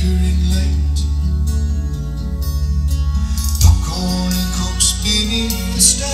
plate. Popcorn and cokes beneath the stars.